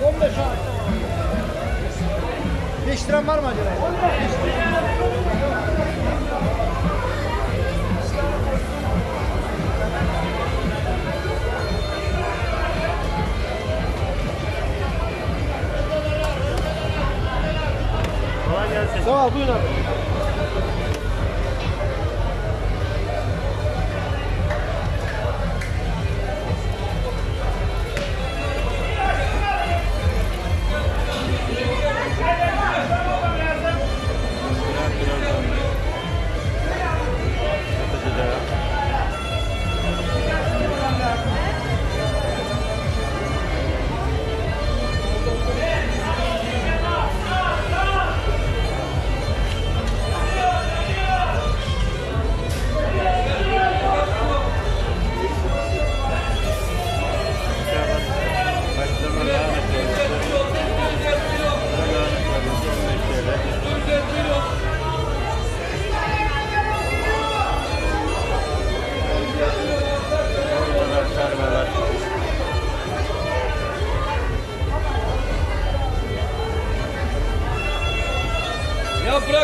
15 ay. 5 liram var mı acaba? Kolay gelsin. Sağ ol, buyur abi.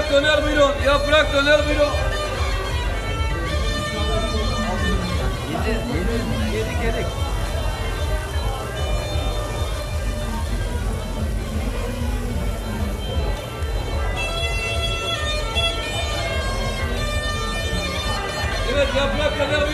Yaprak döner buyurun. Yaprak döner buyurun. Yedik yedik. Evet yaprak döner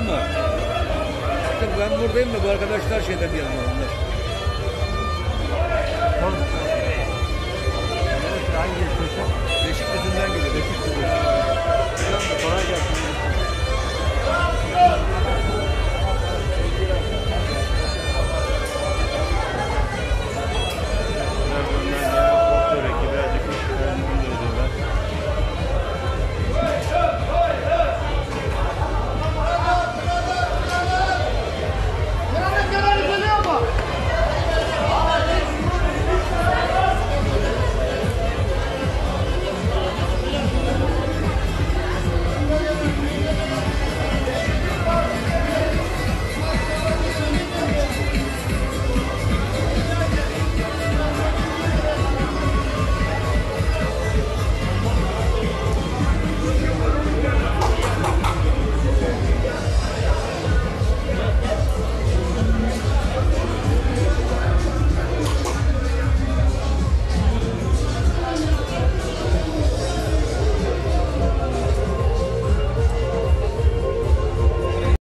Mi? İşte ben buradayım da bu arkadaşlar şeyden gelmiyor onlar. Hangi ilçesi? Beşiktaş'ından geliyor.